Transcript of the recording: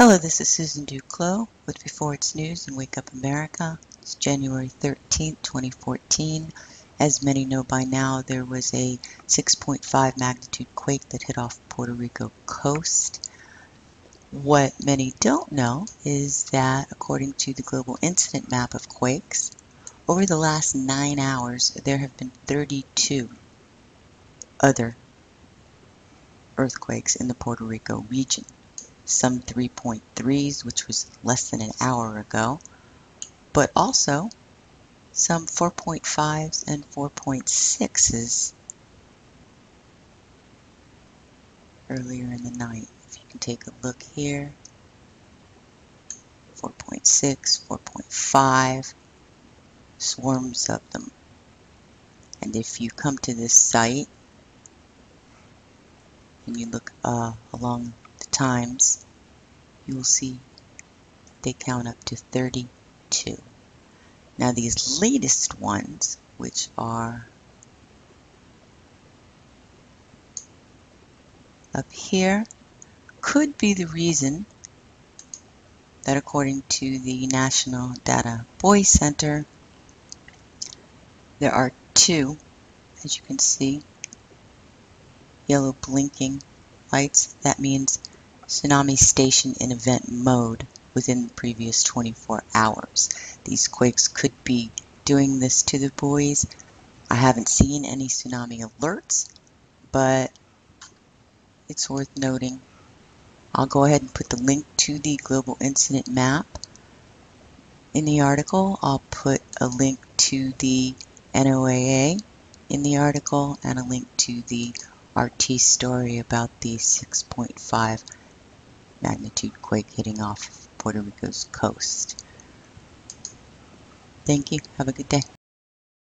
Hello, this is Susan Duclos with Before It's News and Wake Up America. It's January 13th, 2014. As many know by now, there was a 6.5 magnitude quake that hit off Puerto Rico coast. What many don't know is that according to the global incident map of quakes, over the last nine hours, there have been 32 other earthquakes in the Puerto Rico region some 3.3s, which was less than an hour ago, but also some 4.5s and 4.6s earlier in the night. If you can take a look here, 4.6, 4.5, swarms of them. And if you come to this site and you look uh, along times, you will see they count up to 32. Now these latest ones, which are up here, could be the reason that according to the National Data Buoy Center, there are two, as you can see, yellow blinking lights. That means tsunami station in event mode within the previous 24 hours. These quakes could be doing this to the buoys. I haven't seen any tsunami alerts, but it's worth noting. I'll go ahead and put the link to the global incident map in the article. I'll put a link to the NOAA in the article and a link to the RT story about the 6.5 magnitude quake hitting off Puerto Rico's coast. Thank you. Have a good day.